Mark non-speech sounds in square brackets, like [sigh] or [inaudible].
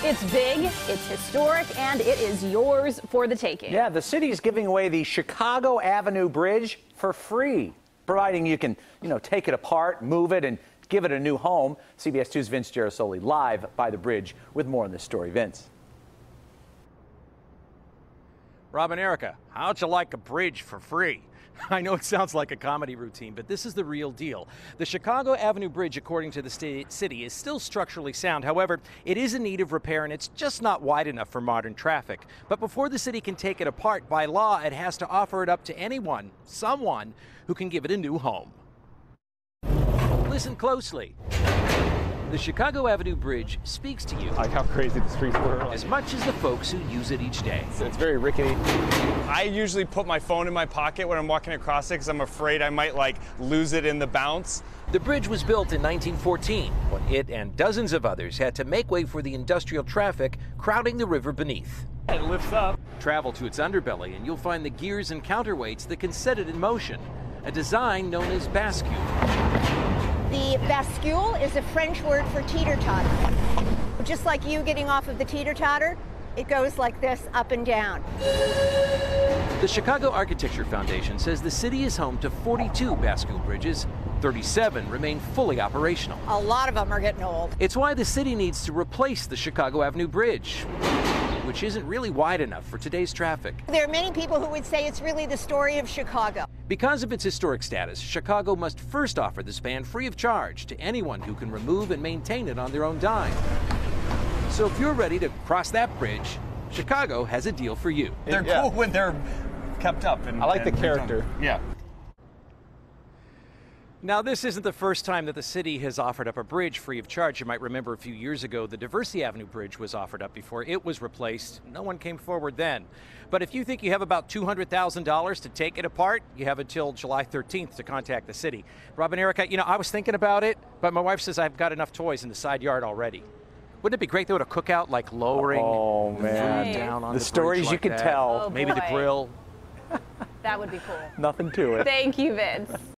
It's big, it's historic, and it is yours for the taking. Yeah, the city is giving away the Chicago Avenue Bridge for free, providing you can, you know, take it apart, move it, and give it a new home. CBS 2's Vince Gerasole live by the bridge with more on this story. Vince. Rob and Erica, how'd you like a bridge for free? [laughs] I know it sounds like a comedy routine, but this is the real deal. The Chicago Avenue Bridge, according to the city, is still structurally sound. However, it is in need of repair and it's just not wide enough for modern traffic. But before the city can take it apart, by law, it has to offer it up to anyone, someone, who can give it a new home. Listen closely. The Chicago Avenue Bridge speaks to you. Like how crazy the streets were. As much as the folks who use it each day. It's very rickety. I usually put my phone in my pocket when I'm walking across it because I'm afraid I might like lose it in the bounce. The bridge was built in 1914 when it and dozens of others had to make way for the industrial traffic crowding the river beneath. It lifts up. Travel to its underbelly and you'll find the gears and counterweights that can set it in motion, a design known as bascule. The bascule is a French word for teeter-totter. Just like you getting off of the teeter-totter, it goes like this up and down. The Chicago Architecture Foundation says the city is home to 42 bascule bridges. 37 remain fully operational. A lot of them are getting old. It's why the city needs to replace the Chicago Avenue Bridge which isn't really wide enough for today's traffic. There are many people who would say it's really the story of Chicago. Because of its historic status, Chicago must first offer the span free of charge to anyone who can remove and maintain it on their own dime. So if you're ready to cross that bridge, Chicago has a deal for you. They're yeah. cool when they're kept up. And, I like and the character. Yeah. Now, this isn't the first time that the city has offered up a bridge free of charge. You might remember a few years ago, the Diversey Avenue Bridge was offered up before it was replaced. No one came forward then. But if you think you have about $200,000 to take it apart, you have until July 13th to contact the city. Robin Erica, you know, I was thinking about it, but my wife says I've got enough toys in the side yard already. Wouldn't it be great though to cook out like lowering oh, man. down on the, the stories like you could that. tell. Oh, Maybe the grill. that would be cool. [laughs] Nothing to it. Thank you, Vince.